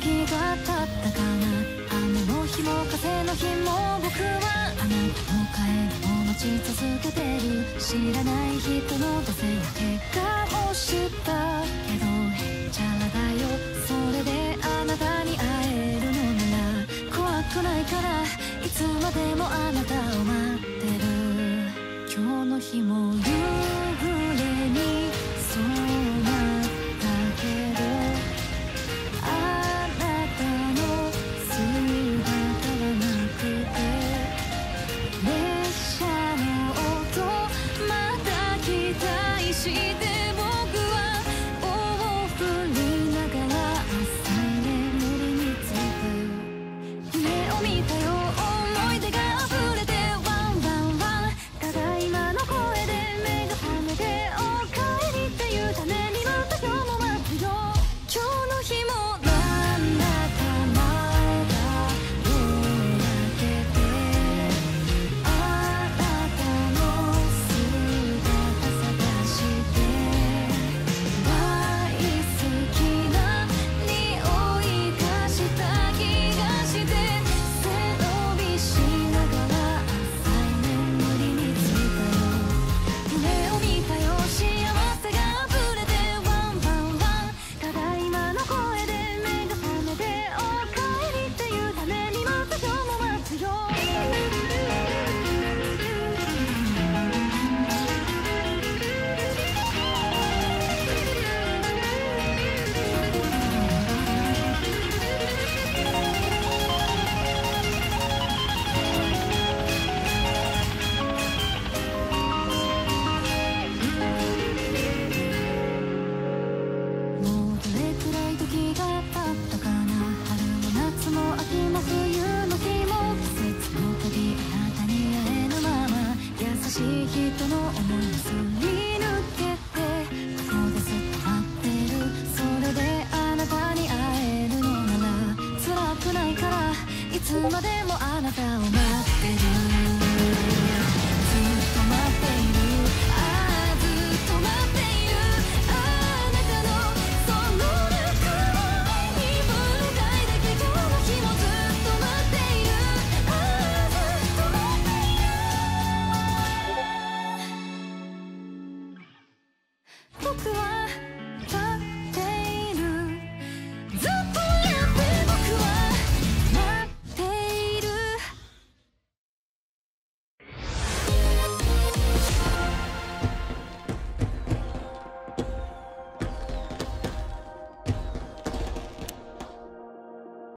時が経ったかな雨の日も風の日も僕はあなたの帰りを待ち続けてる知らない人の女性の結果をしたけどへっちゃらだよつまでもあなたを待ってる